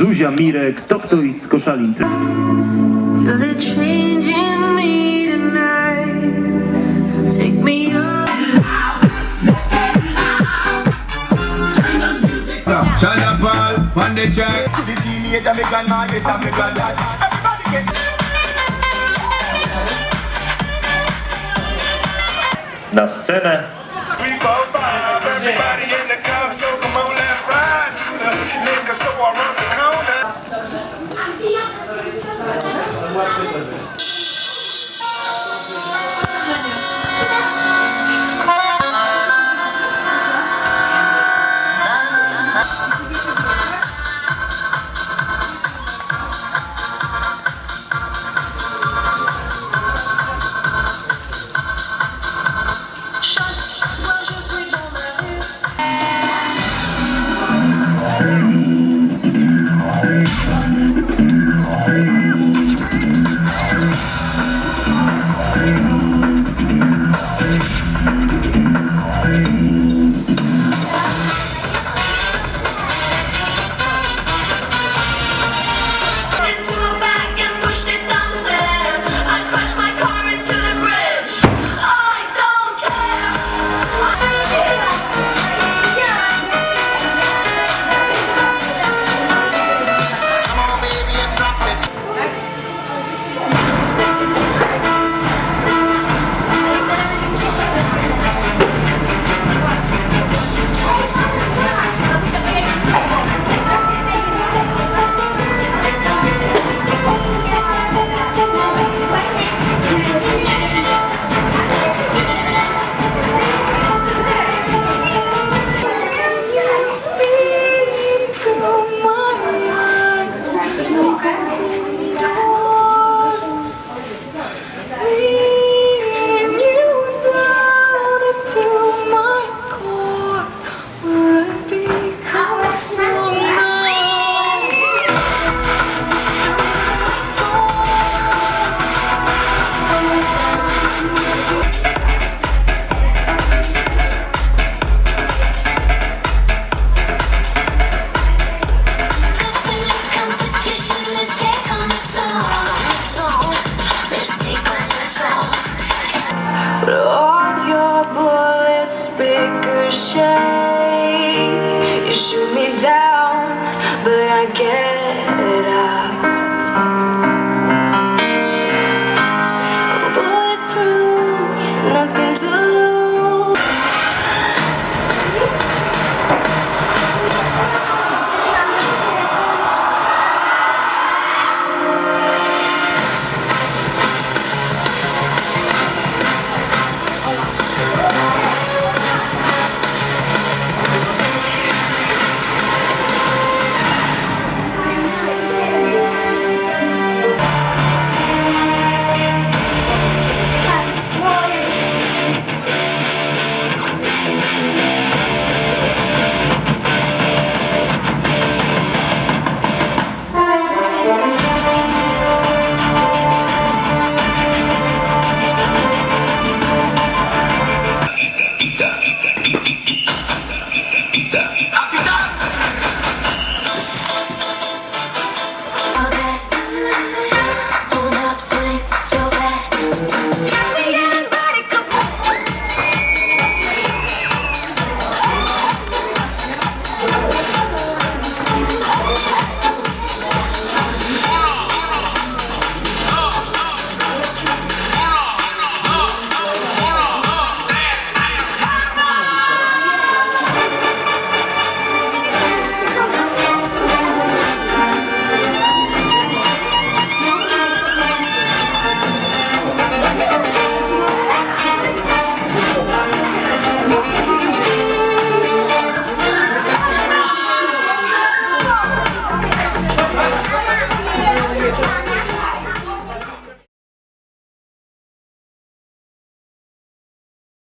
Zuzia Mirek, to ktoś z Koszalin. Na scenę. mulher.